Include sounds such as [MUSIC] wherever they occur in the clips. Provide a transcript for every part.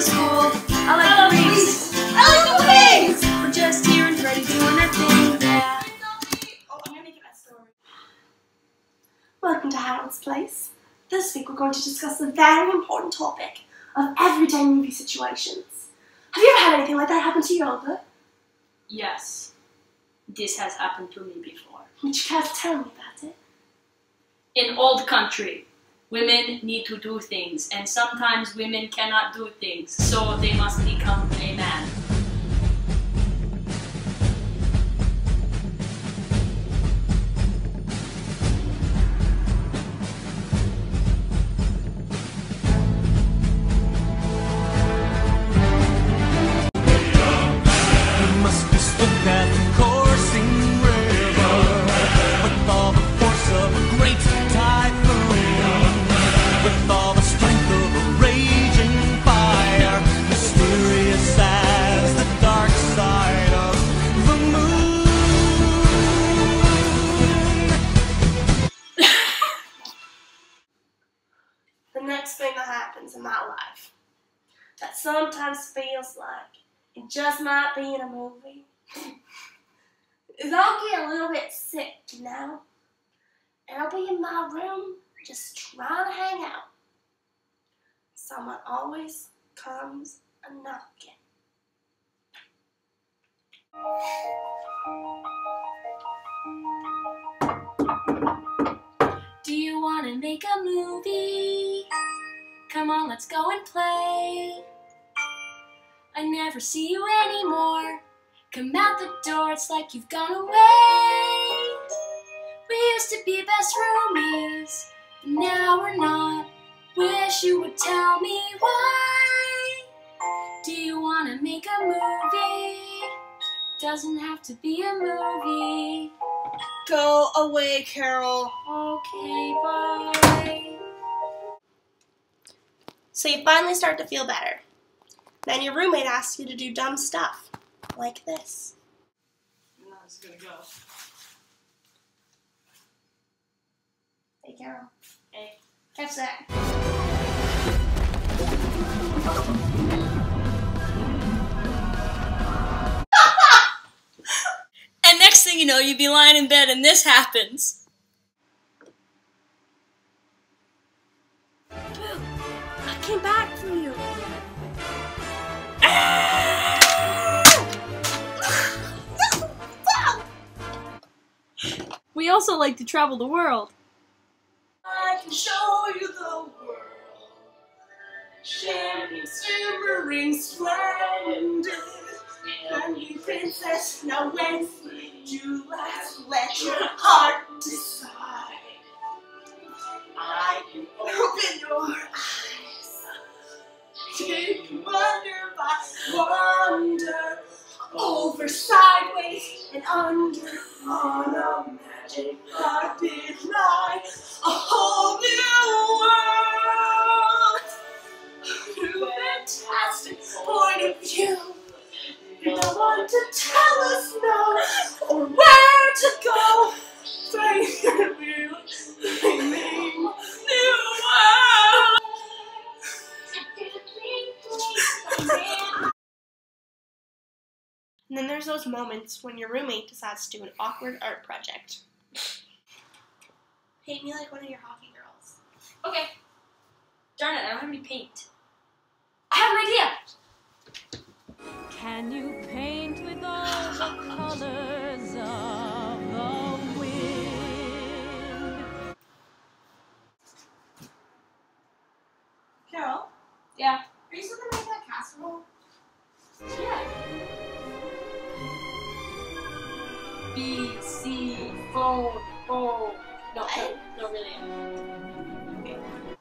I like the wings. I like the wings. We're just here and doing our thing. Welcome to Harrolld's Place. This week we're going to discuss the very important topic of everyday movie situations. Have you ever had anything like that happen to you, Oliver? Yes. This has happened to me before. Would you care to tell me about it? In old country, women need to do things, and sometimes women cannot do things, so they must become a man. Happens in my life that sometimes feels like it just might be in a movie [LAUGHS] is I'll get a little bit sick, you know? And I'll be in my room just trying to hang out. Someone always comes a knocking. Do you want to make a movie? Come on, let's go and play. I never see you anymore. Come out the door, it's like you've gone away. We used to be best roomies, but now we're not. Wish you would tell me why. Do you want to make a movie? Doesn't have to be a movie. Go away, Carol. Okay, bye. So you finally start to feel better. Then your roommate asks you to do dumb stuff, like this. And that's gonna go. Hey, Carol. Hey. Catch that. [LAUGHS] And next thing you know, you'd be lying in bed and this happens. Came back for you. [LAUGHS] We also like to travel the world. I can show you the world. Shimmering, shimmering splendor. Honey princess, now when would you last let your heart under on a magic carpet ride. A whole new world. New fantastic point of view. No one to tell us then there's those moments when your roommate decides to do an awkward art project. Paint me like one of your hockey girls. Okay. Darn it, I don't have any paint. I have an idea! Can you paint with all the colors of the wind? Carol, Yeah. are you still gonna make that casserole? Yeah. B, C, phone, phone. No, eh? no, no, really. You're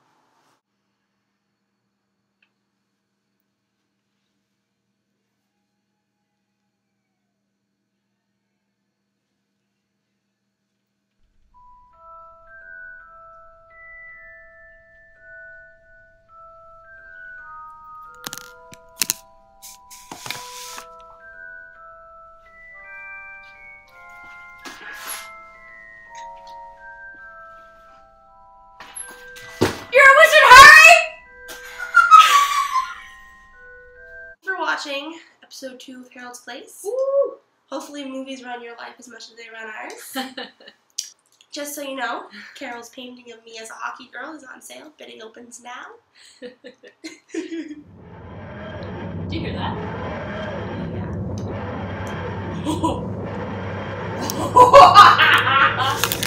watching episode two of Harrolld's Place. Hopefully, movies run your life as much as they run ours. [LAUGHS] just so you know, Carol's painting of me as a hockey girl is on sale. Bidding opens now. [LAUGHS] Do you hear that? I [LAUGHS]